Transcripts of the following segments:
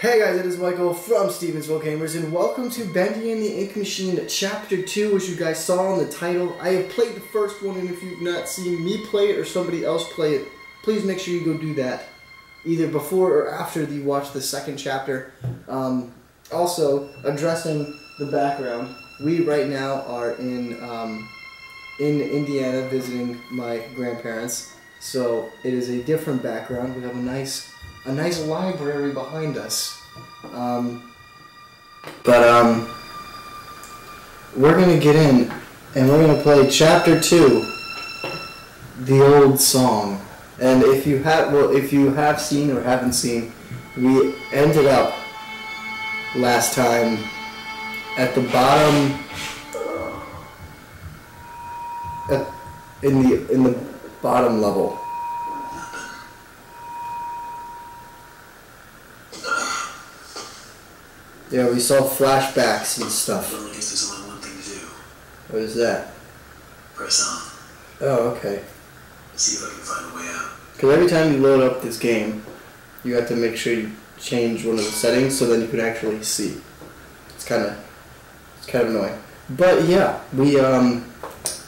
Hey guys, it is Michael from Stevensville Gamers, and welcome to Bendy and the Ink Machine Chapter 2, which you guys saw in the title. I have played the first one, and if you've not seen me play it or somebody else play it, please make sure you go do that, either before or after you watch the second chapter. Um, also, addressing the background, we right now are in, um, in Indiana visiting my grandparents, so it is a different background. We have a nice a nice library behind us. Um, but um, we're gonna get in and we're gonna play chapter two, the old song. And if you have well, if you have seen or haven't seen, we ended up last time at the bottom at, in the in the bottom level. Yeah, we saw flashbacks and stuff. Well, I guess there's only one thing to do. What is that? Press on. Oh, okay. See if I can find a way out. Because every time you load up this game, you have to make sure you change one of the settings so then you can actually see. It's kind of, it's kind of annoying. But yeah, we um,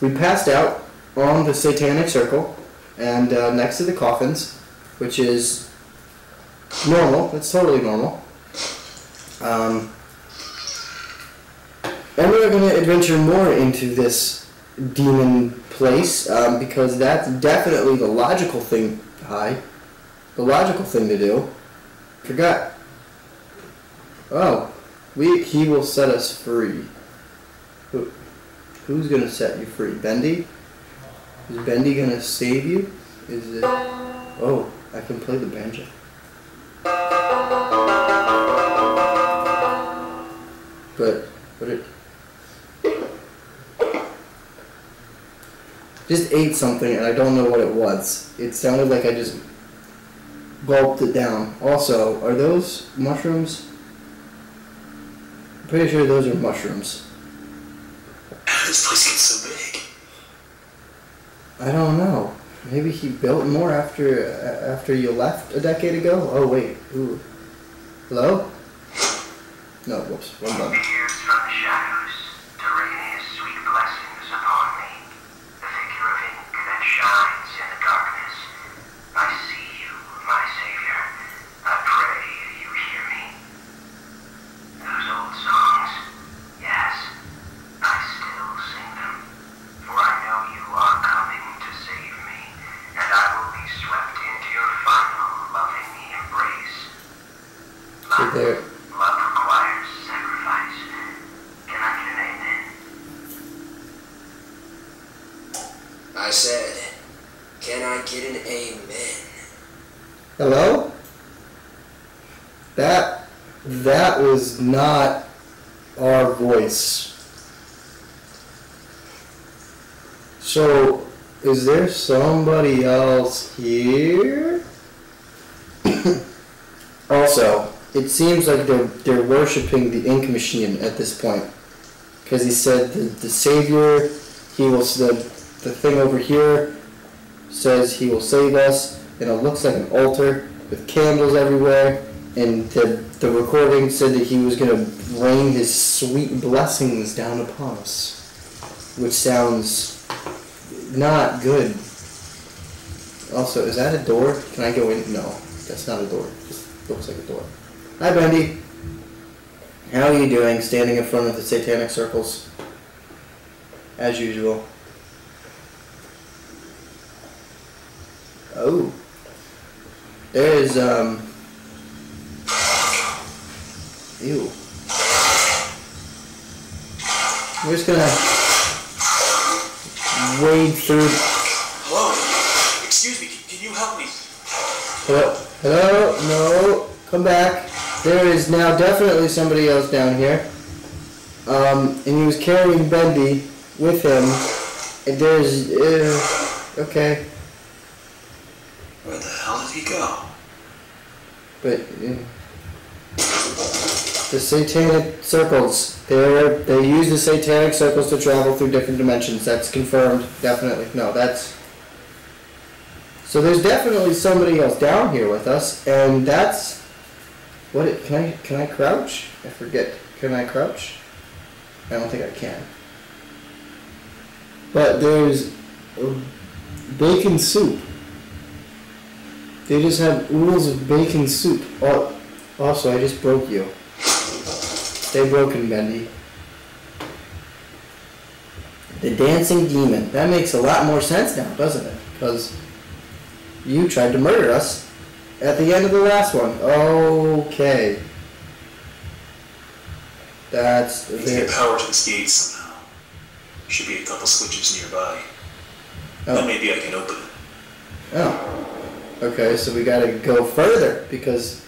we passed out on the Satanic Circle, and uh, next to the coffins, which is normal. That's totally normal. Um, and we're going to adventure more into this demon place um, because that's definitely the logical thing. Hi, the logical thing to do. Forgot. Oh, we he will set us free. Who, who's gonna set you free? Bendy? Is Bendy gonna save you? Is it? Oh, I can play the banjo. But but it just ate something and I don't know what it was. It sounded like I just gulped it down. Also, are those mushrooms? I'm pretty sure those are mushrooms. This place get so big? I don't know. Maybe he built more after after you left a decade ago. Oh wait, ooh, hello? No, whoops, wrong button. appears from the shadows to rain his sweet blessings upon me. The figure of ink that shines in the darkness. I see you, my savior. I pray you hear me. Those old songs, yes, I still sing them. For I know you are coming to save me, and I will be swept into your final loving embrace. So there, Love requires sacrifice. Can I get an amen? I said, can I get an amen? hello? That that was not our voice. So, is there somebody else here? also, it seems like they're they're worshiping the ink machine at this point, because he said the, the savior, he will the the thing over here says he will save us, and it looks like an altar with candles everywhere. And the the recording said that he was gonna rain his sweet blessings down upon us, which sounds not good. Also, is that a door? Can I go in? No, that's not a door. It just looks like a door. Hi, Bendy. How are you doing? Standing in front of the satanic circles, as usual. Oh, there is um. Ew. We're just gonna wade through. Hello? Excuse me, can, can you help me? Hello? Hello? No. Come back. There is now definitely somebody else down here. Um, and he was carrying Bendy with him. And there's. Uh, okay. Where the hell did he go? But. The satanic circles. They're, they use the satanic circles to travel through different dimensions. That's confirmed. Definitely. No, that's. So there's definitely somebody else down here with us, and that's What? It, can I can I crouch? I forget. Can I crouch? I don't think I can. But there's uh, bacon soup. They just have oodles of bacon soup. Oh, oh also, I just broke you. Stay broken, Bendy. The dancing demon. That makes a lot more sense now, doesn't it? Because you tried to murder us at the end of the last one. Okay. That's We need to get power to this gate somehow. Should be a couple switches nearby. Oh. Then maybe I can open it. Oh. Okay, so we gotta go further because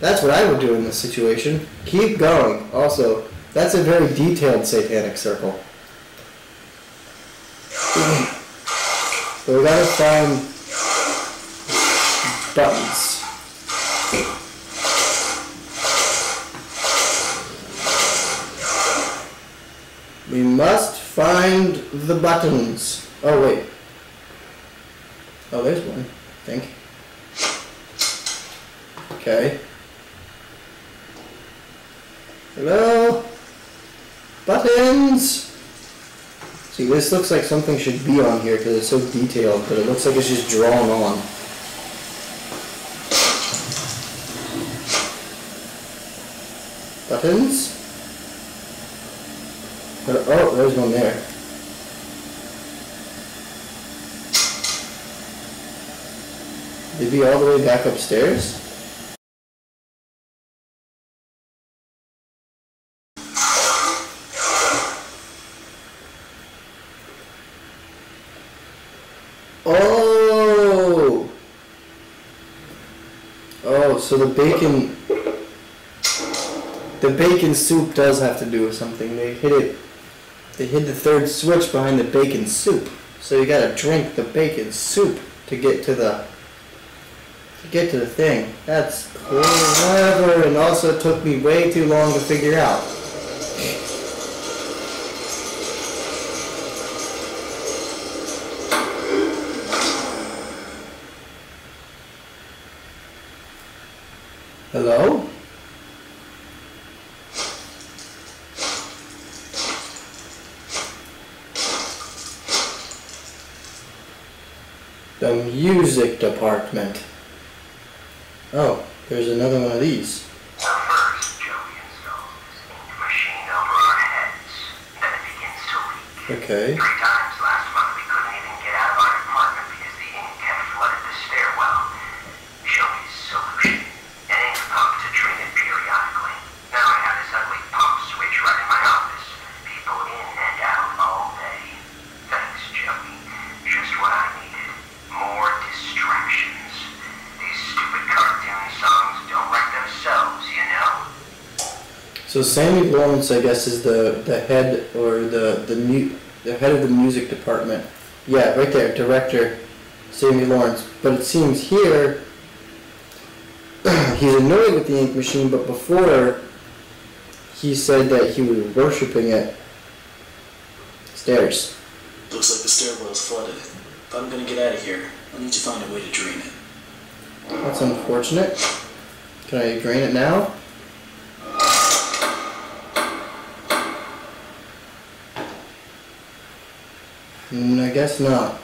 that's what I would do in this situation. Keep going. Also, that's a very detailed satanic circle. So we gotta find buttons. We must find the buttons. Oh wait. Oh, there's one, think. Okay. Hello? Buttons! See, this looks like something should be on here because it's so detailed, but it looks like it's just drawn on. Buttons? Oh, there's one there. They be all the way back upstairs? Oh! Oh, so the bacon... The bacon soup does have to do with something. They hit it... They hid the third switch behind the bacon soup. So you gotta drink the bacon soup to get to the... Get to the thing. That's clever and also took me way too long to figure out. Hello? The music department. Oh, there's another one of these. So first, Joey installs this ink machine over our heads. Then it begins to leak. Okay. Three times last month we couldn't even get out of our apartment because the ink had flooded the stairwell. Joey's solution. An ink pump to drain it periodically. Now I have this ugly pump switch right in my office. People in and out all day. Thanks, Joey. Just what I needed. More distractions. These stupid cartoon songs don't write themselves, you know? So Sammy Lawrence, I guess, is the, the head or the the mu- the head of the music department. Yeah, right there, director Sammy Lawrence. But it seems here he's annoyed with the ink machine, but before he said that he was worshiping it. Stairs. Looks like the stairwell's flooded. If I'm gonna get out of here, I'll need to find a way to drain it. That's unfortunate. Can I drain it now? Mm, I guess not.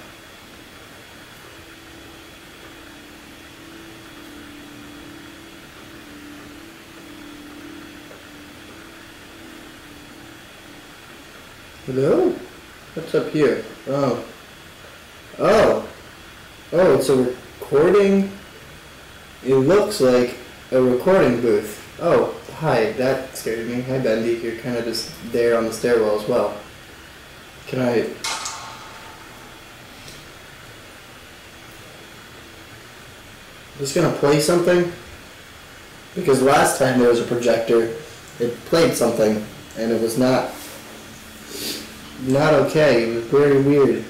Hello? What's up here? Oh. Oh. Oh, it's a recording. It looks like a recording booth. Oh, hi, that scared me. Hi, Bendy. You're kind of just there on the stairwell as well. Can I... Just gonna play something? Because last time there was a projector, it played something, and it was not... Not okay. It was very weird.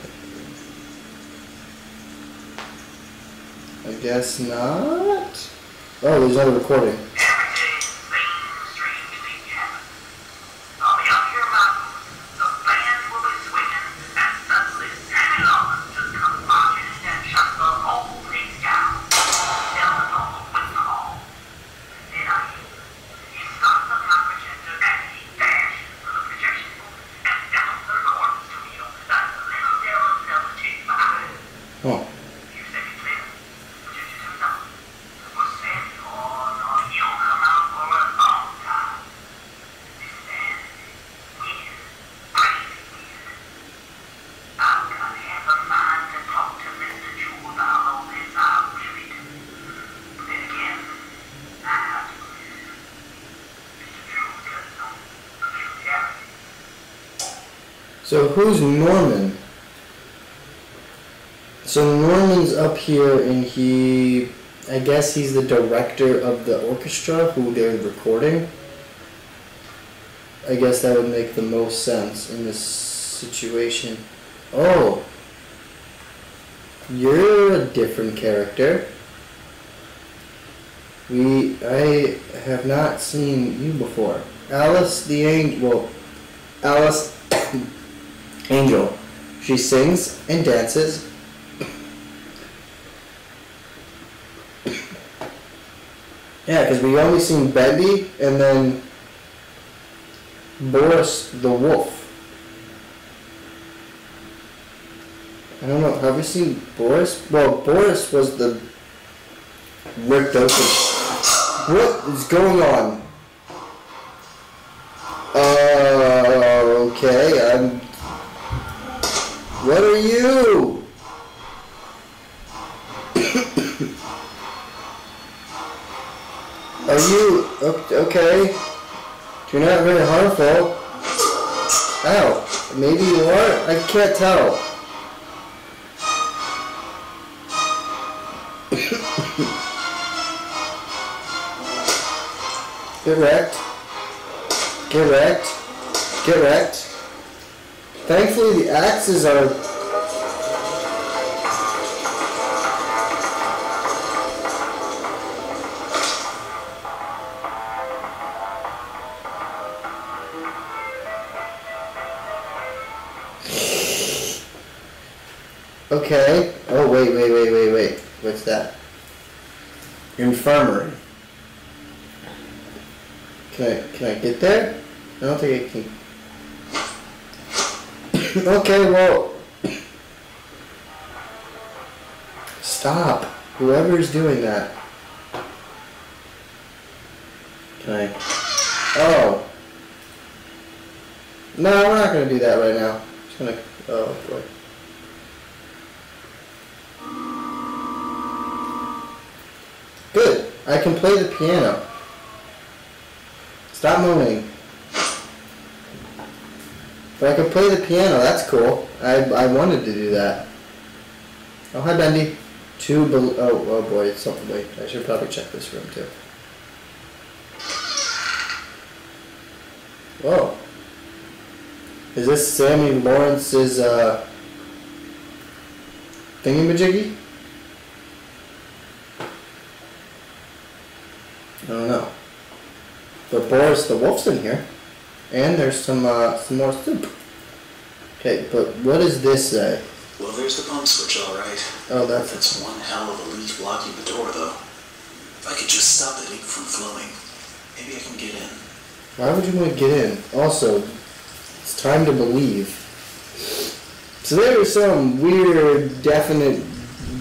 I guess not. Oh, there's another recording. Every day, things strange things happen. On the up here mountain, the band will be swinging, and suddenly Sammy Lawrence just comes marching in and shuts the whole thing down. Telling all the whistle. Then I So who's Norman? So Norman's up here and he I guess he's the director of the orchestra who they're recording. I guess that would make the most sense in this situation. Oh. You're a different character. We I have not seen you before. Alice the Angel well Alice Angel. She sings and dances. Yeah, because we only seen Bendy and then Boris the Wolf. I don't know. Have you seen Boris? Well, Boris was the ripped open. What is going on? Uh, okay. I'm. What are you? Are you okay? You're not very harmful. Ow. Maybe you are. I can't tell. Get wrecked. Get wrecked. Get wrecked. Thankfully, the axes are. Okay. Oh, wait, wait, wait, wait, wait. What's that? Infirmary. Can I, can I get there? I don't think I can. Okay, well. Stop. Whoever's doing that. Can I? Oh. No, we're not gonna do that right now. Just gonna. Oh boy. Good. I can play the piano. Stop moaning. But I can play the piano, that's cool. I, I wanted to do that. Oh, hi, Bendy. Two bel- oh, oh boy, it's something. Wait, I should probably check this room too. Whoa. Is this Sammy Lawrence's, uh, thingamajiggy? I don't know. But Boris the Wolf's in here. And there's some uh, some more soup. Okay, but what does this say? Well, there's the pump switch, all right. Oh, that's That's one hell of a leak blocking the door, though. If I could just stop the leak from flowing, maybe I can get in. Why would you want to get in? Also, it's time to believe. So there was some weird, definite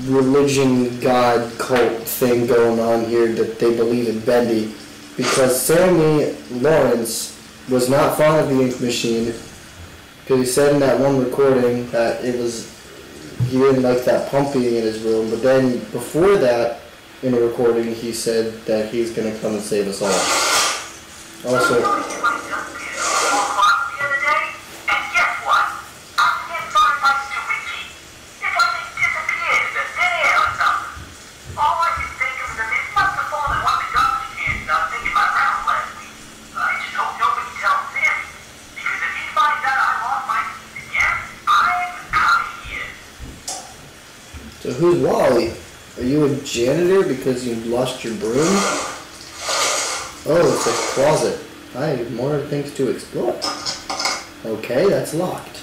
religion, god, cult thing going on here that they believe in Bendy. Because Sammy Lawrence was not fond of the ink machine. Because he said in that one recording that it was, he didn't like that pumping in his room. But then before that, in a recording, he said that he's going to come and save us all. Also, janitor because you lost your broom? Oh, it's a closet. I have more things to explore. Okay, that's locked.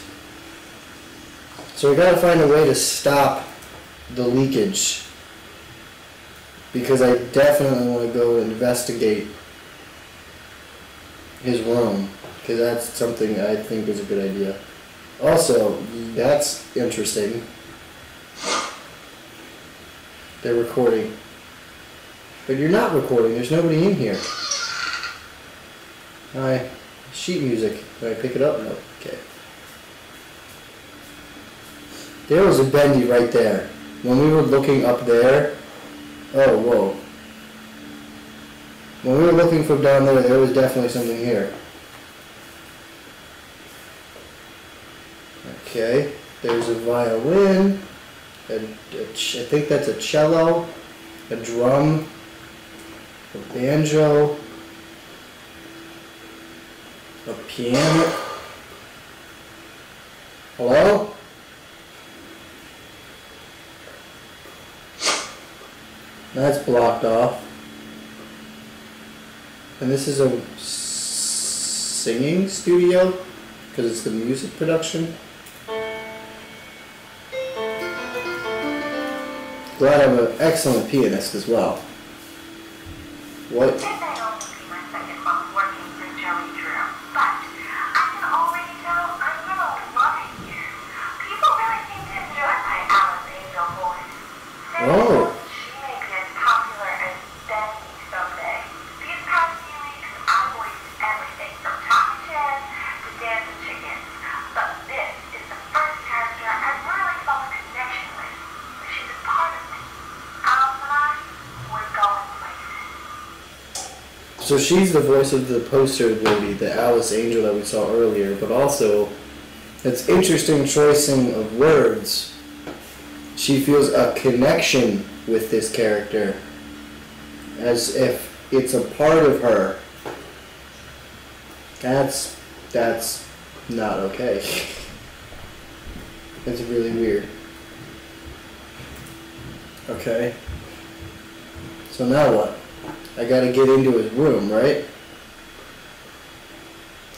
So we gotta find a way to stop the leakage. Because I definitely want to go investigate his room. Because that's something I think is a good idea. Also, that's interesting. They're recording. But you're not recording, there's nobody in here. Hi. Sheet music. Can I pick it up? No. Okay. There was a bendy right there. When we were looking up there. Oh, whoa. When we were looking from down there, there was definitely something here. Okay, there's a violin, I think that's a cello, a drum, a banjo, a piano. Hello? That's blocked off. And this is a singing studio because it's the music production. Glad I'm an excellent pianist as well. What? This may only be my second month working for Joey Drew, but I can already tell I'm gonna love it here. People really seem to enjoy my Alice Angel voice. Oh. She may be as popular as Bendy someday. These past few weeks, I voiced everything from Talking Heads to Dancing Chickens. But this is the first character I really felt a connection with. She's a part of me. Alice and I, we're going places. So she's the voice of the poster lady, the Alice Angel that we saw earlier, but also it's interesting choicing of words. She feels a connection with this character as if it's a part of her. That's that's not okay. That's really weird. Okay. So now what? I gotta get into his room, right?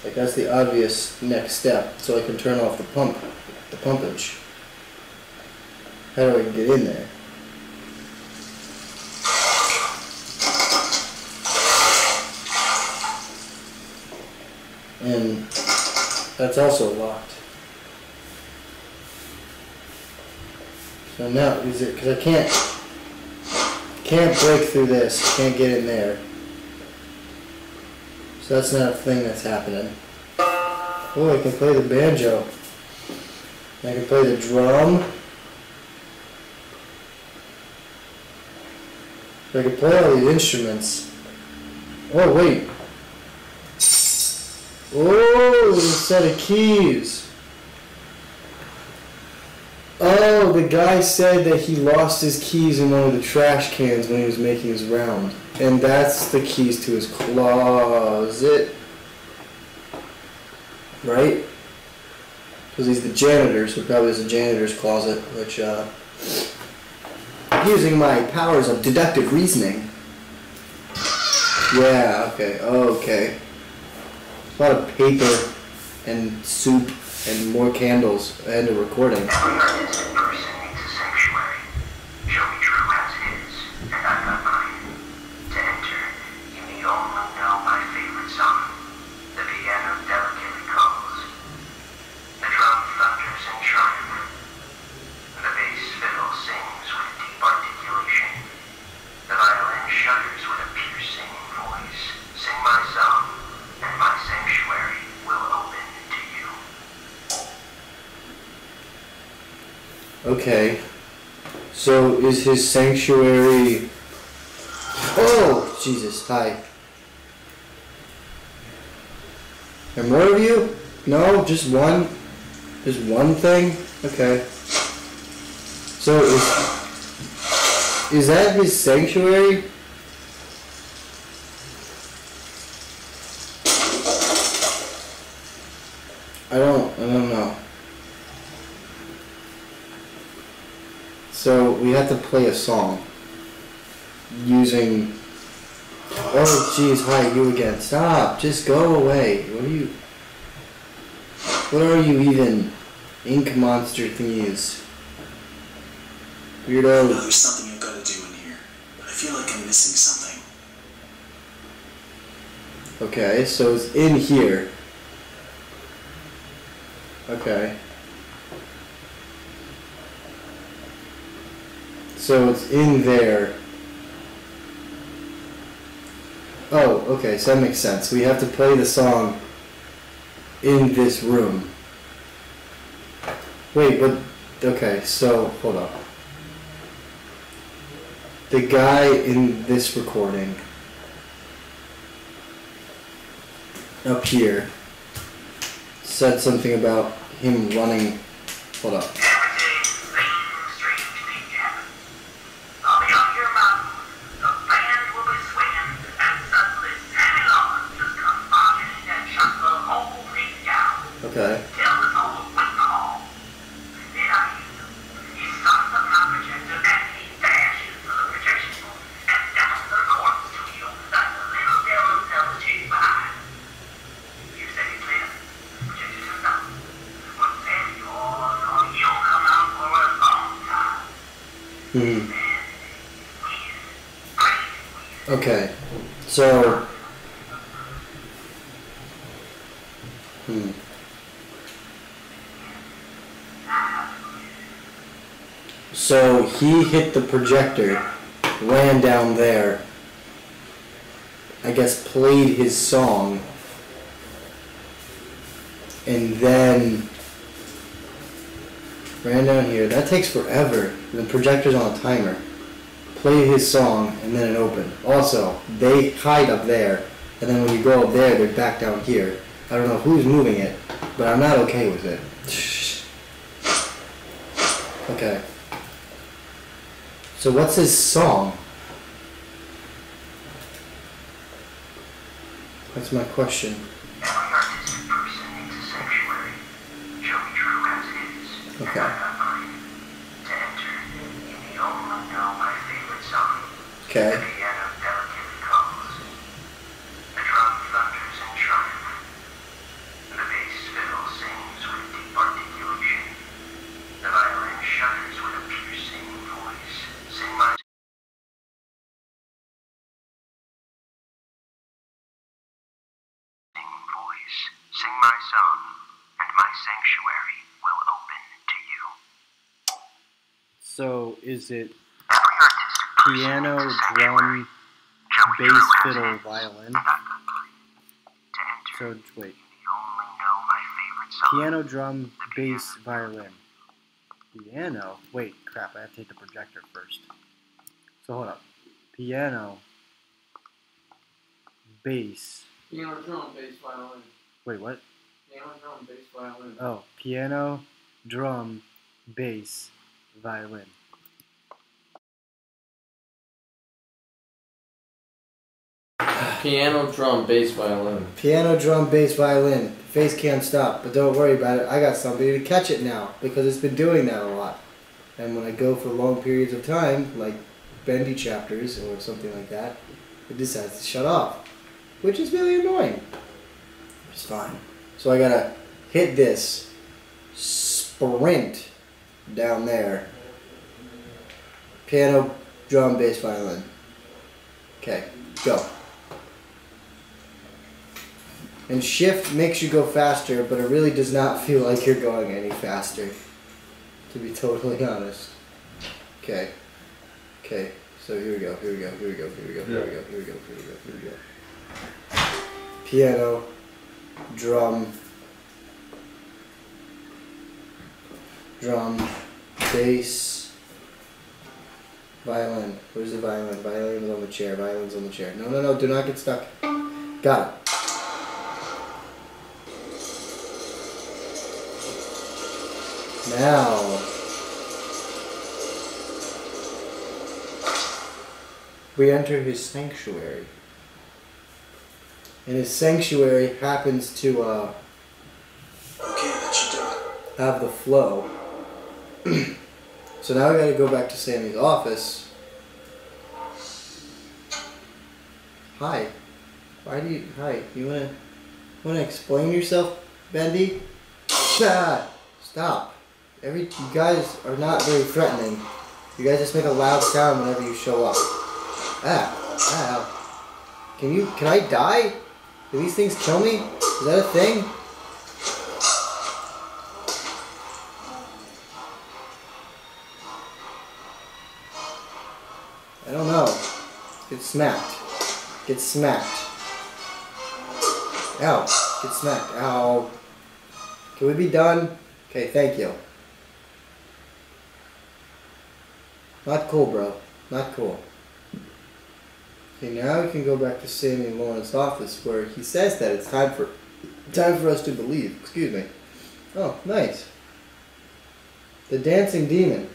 Like that's the obvious next step, so I can turn off the pump, the pumpage. How do I get in there? And that's also locked. So now, is it, cause I can't, can't break through this, can't get in there. So that's not a thing that's happening. Oh, I can play the banjo. I can play the drum. I can play all the instruments. Oh, wait. Oh, there's a set of keys. Oh, the guy said that he lost his keys in one of the trash cans when he was making his round. And that's the keys to his closet. Right? Because he's the janitor, so probably it's a janitor's closet, which, uh, using my powers of deductive reasoning. Yeah, okay, okay. A lot of paper and soup and more candles and a recording. Every artistic person needs a sanctuary. Joey Drew has his, and I've got mine. To enter, you need only know my favorite song. The piano delicately calls. The drum thunders in triumph. The bass fiddle sings with deep articulation. The violin shudders with a piercing voice. Sing my song, and my sanctuary will open to you. Okay. So is his sanctuary. Oh! Jesus, hi. Are more of you? No, just one? Just one thing? Okay. So is. Is that his sanctuary? I don't know. So we have to play a song using. Oh, jeez, hi, you again. Stop. Just go away. What are you. What are you even? Ink monster thingies. I know Weirdo. there's something I've got to do in here, but I feel like I'm missing something. Okay, so it's in here. Okay. So it's in there. Oh, okay, so that makes sense. We have to play the song in this room. Wait, but okay, so hold up. The guy in this recording up here said something about him running. Hold up. Crazy weird. Hmm. Hmm. Okay. So. Hmm. So he hit the projector, ran down there, I guess played his song, and then ran down here. That takes forever. The projector's on a timer Played his song and then it opened. Also, they hide up there, and then when you go up there, they're back down here. I don't know who's moving it, but I'm not okay with it. Okay. So what's his song? That's my question. Every artistic person needs a sanctuary. Joey Drew as is. Okay. And I'm not mine. To enter, you need only know my favorite song. Okay. The piano delicately calls. The drum thunders in triumph. The bass fiddle sings with deep articulation. The violin shudders with a piercing voice. Sing my sing voice. Sing my song, and my sanctuary will open to you. So is it Every artistic person piano, needs a sanctuary. drum, bass, fiddle, violin? And I'm not mine. To enter, So wait, you only know my favorite song. piano, drum, bass, violin. Piano. Wait, crap! I have to take the projector first. So hold up. Piano, bass. Piano, drum, bass, violin. Wait, what? Piano, drum, bass, violin. Oh, piano, drum, bass, violin. Piano, drum, bass, violin. Piano, drum, bass, violin. Face can't stop, but don't worry about it. I got somebody to catch it now because it's been doing that a lot. And when I go for long periods of time, like bendy chapters or something like that, it decides to shut off, which is really annoying. It's fine. So I gotta hit this, sprint down there. Piano, drum, bass, violin. Okay, go. And shift makes you go faster, but it really does not feel like you're going any faster. To be totally honest. Okay. Okay. So here we go. Here we go. Here we go. Here we go. Here we go. Here we go. Here we go. Here we go. Piano, drum, drum, bass, violin. Where's the violin? Violin's on the chair. Violin's on the chair. No, no, no. Do not get stuck. Got it. Now, we enter his sanctuary. And his sanctuary happens to uh, have the flow. so now I gotta go back to Sammy's office. Hi. Why do you hi, you wanna wanna explain yourself, Bendy? Ah, stop. Every you guys are not very threatening. You guys just make a loud sound whenever you show up. Ah, ah. Can you can I die? Do these things kill me? Is that a thing? I don't know. Get smacked. Get smacked. Ow. Get smacked. Ow. Can we be done? Okay, thank you. Not cool, bro. Not cool. Okay, now we can go back to Sammy Lawrence's office where he says that it's time for time for us to believe. Excuse me. Oh, nice. The dancing demon.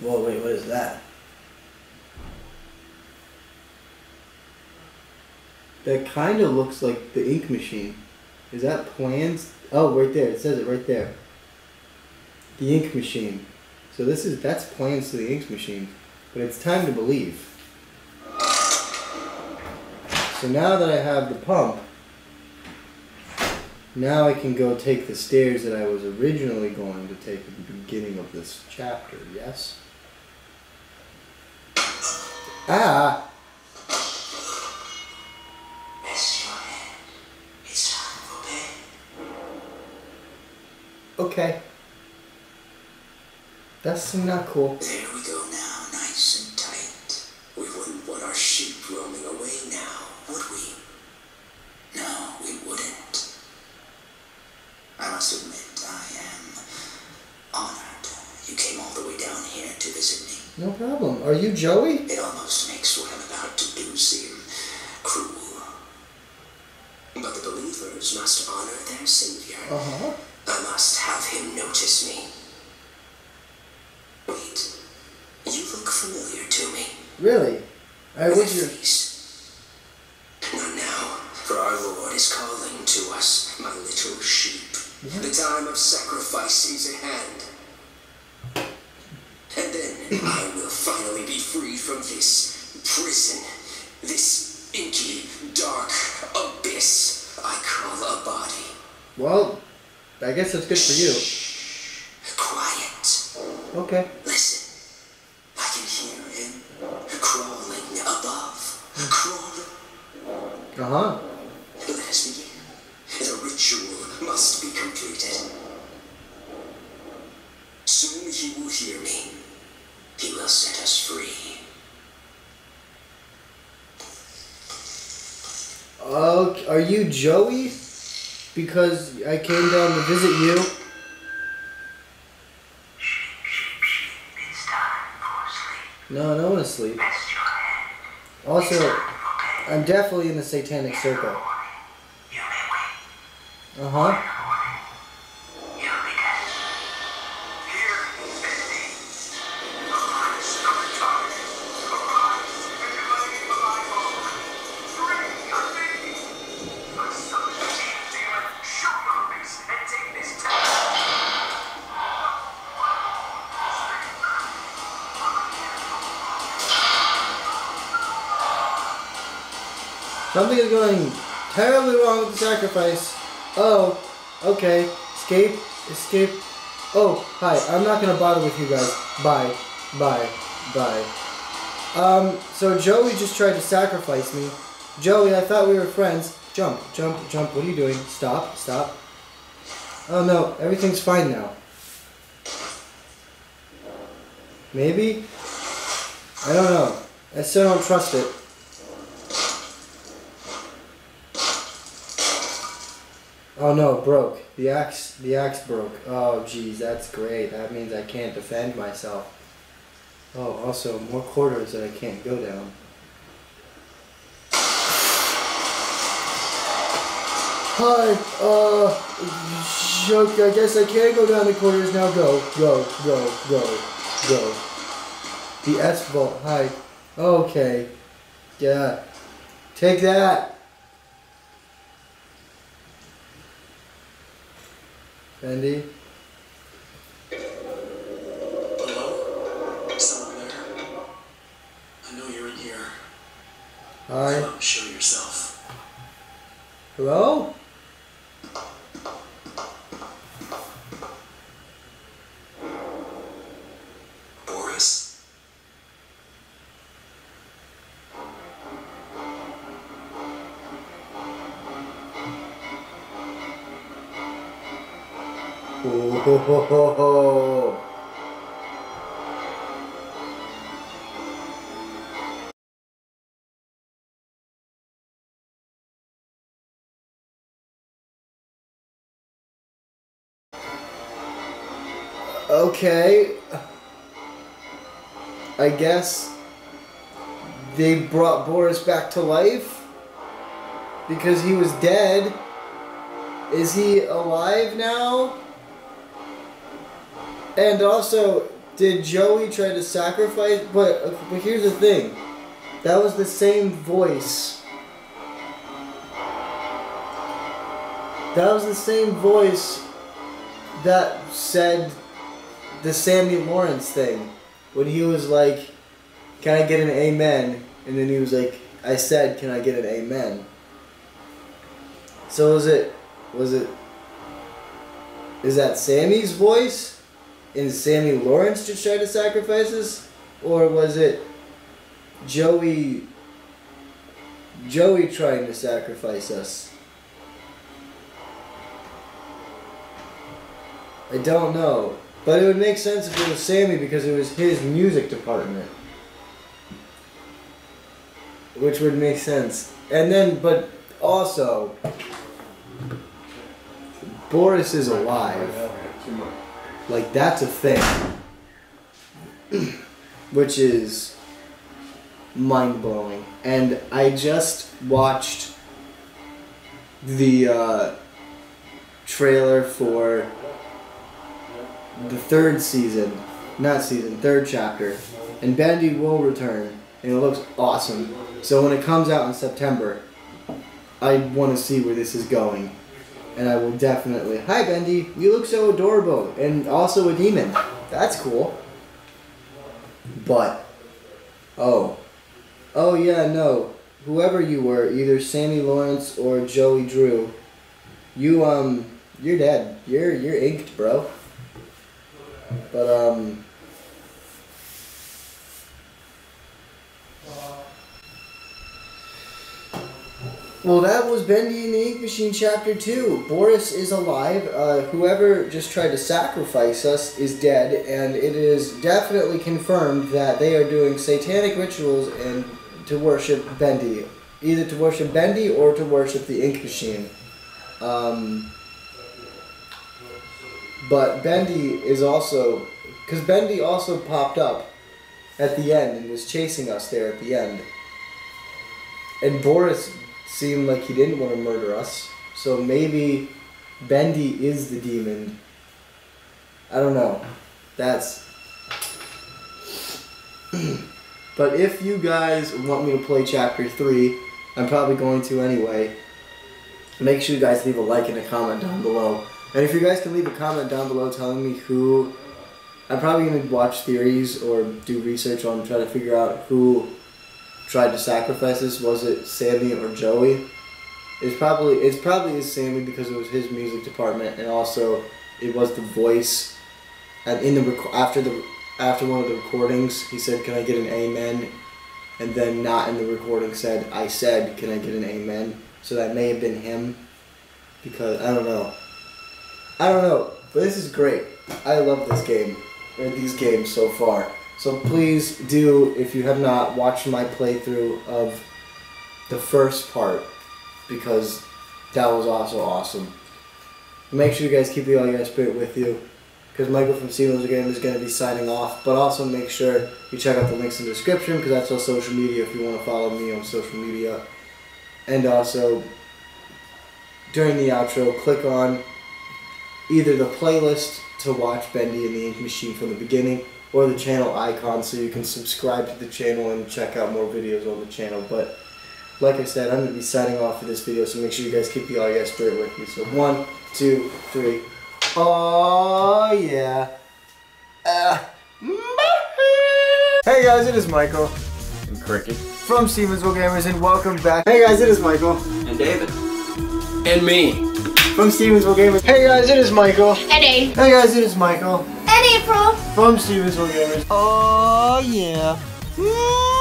Whoa, wait, what is that? That kind of looks like the ink machine. Is that plans? Oh, right there. It says it right there. The ink machine. So this is that's plans to the ink machine. But it's time to believe. So now that I have the pump, now I can go take the stairs that I was originally going to take at the beginning of this chapter, yes? Ah! Rest your head. It's time for bed. Okay. That's not cool. There we go now, nice and tight. We wouldn't want our sheep roaming away now, would we? No, we wouldn't. I must admit, I am honored you came all the way down here to visit me. No problem. Are you Joey? It almost makes what I'm about to do seem cruel. But the believers must honor their savior. Uh huh. I must have him notice me. Wait, you look familiar to me. Really? I would face. Not now, for our Lord is calling to us, my little sheep. Mm-hmm. The time of sacrifice is at hand. And then I will finally be freed from this prison, this inky, dark abyss I call a body. Well, I guess it's good for you. Quiet. Okay. Listen. I can hear him crawling above. Crawling. Uh huh. Let us begin. The ritual must be completed. Soon he will hear me. He will set us free. Okay. Are you Joey? Because I came down to visit you. No, I don't want to sleep. Also, I'm definitely in the satanic circle. Uh huh. Something is going terribly wrong with the sacrifice. Oh, okay. Escape, escape. Oh, hi. I'm not gonna bother with you guys. Bye, bye, bye. Um, so Joey just tried to sacrifice me. Joey, I thought we were friends. Jump, jump, jump. What are you doing? Stop, stop. Oh no, everything's fine now. Maybe? I don't know. I still don't trust it. Oh no, broke. The axe the axe broke. Oh geez, that's great. That means I can't defend myself. Oh, also more corridors that I can't go down. Hi, uh, joke, I guess I can't go down the corridors now. Go, go, go, go, go. The S vault, hi. Okay. Yeah. Take that. Bendy. Hello? Someone there? I know you're in here. Hi. Come show yourself. Hello? Ho, ho, ho. Okay. I guess they brought Boris back to life because he was dead. Is he alive now? And also, did Joey try to sacrifice? But but here's the thing, that was the same voice. That was the same voice that said the Sammy Lawrence thing when he was like, "Can I get an amen?" And then he was like, "I said, can I get an amen?" So was it? Was it? Is that Sammy's voice? And Sammy Lawrence just tried to sacrifice us, or was it Joey? Joey trying to sacrifice us. I don't know. But it would make sense if it was Sammy because it was his music department. Which would make sense. And then, but also, Boris is alive. Like, that's a thing. Which is mind blowing. And I just watched the uh, trailer for the third season, not season, third chapter, and Bendy will return, and it looks awesome. So when it comes out in September, I want to see where this is going, and I will definitely. Hi Bendy, you look so adorable, and also a demon. That's cool. But, oh, oh yeah, no, whoever you were, either Sammy Lawrence or Joey Drew, you um, you're dead. You're you're inked, bro. But um Well, that was Bendy and the Ink Machine Chapter 2. Boris is alive. Uh, whoever just tried to sacrifice us is dead, and it is definitely confirmed that they are doing satanic rituals and to worship Bendy. Either to worship Bendy or to worship the Ink Machine. Um, but Bendy is also because Bendy also popped up at the end and was chasing us there at the end. And Boris seemed like he didn't want to murder us. So maybe Bendy is the demon. I don't know. That's. but if you guys want me to play chapter 3, I'm probably going to anyway. Make sure you guys leave a like and a comment down below. And if you guys can leave a comment down below telling me who I'm probably gonna watch theories or do research on trying to figure out who tried to sacrifice this. Was it Sammy or Joey? It's probably it's probably Sammy because it was his music department and also it was the voice. And in the after the after one of the recordings, he said, "Can I get an amen?" And then not in the recording said, "I said, can I get an amen?" So that may have been him because I don't know. I don't know, but this is great. I love this game or these games so far. So please do, if you have not, watch my playthrough of the first part because that was also awesome. Make sure you guys keep the all spirit with you because Michael from Stevens Game is going to be signing off. But also make sure you check out the links in the description because that's on social media if you want to follow me on social media. And also, during the outro, click on either the playlist to watch Bendy and the Ink Machine from the beginning or the channel icon so you can subscribe to the channel and check out more videos on the channel. But like I said, I'm going to be signing off for this video, so make sure you guys keep the all yes spirit with me. So one, two, three. Oh yeah. Uh, hey guys, it is Michael And Cricket. from Stevensville Gamers and welcome back. Hey guys, it is Michael And David. And me. from Stevensville Gamers. Hey guys, it is Michael. And A. Hey guys, it is Michael And April. from Stevensville Gamers. Oh yeah. Hmm.